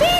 Beep!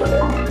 Música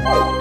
Oh!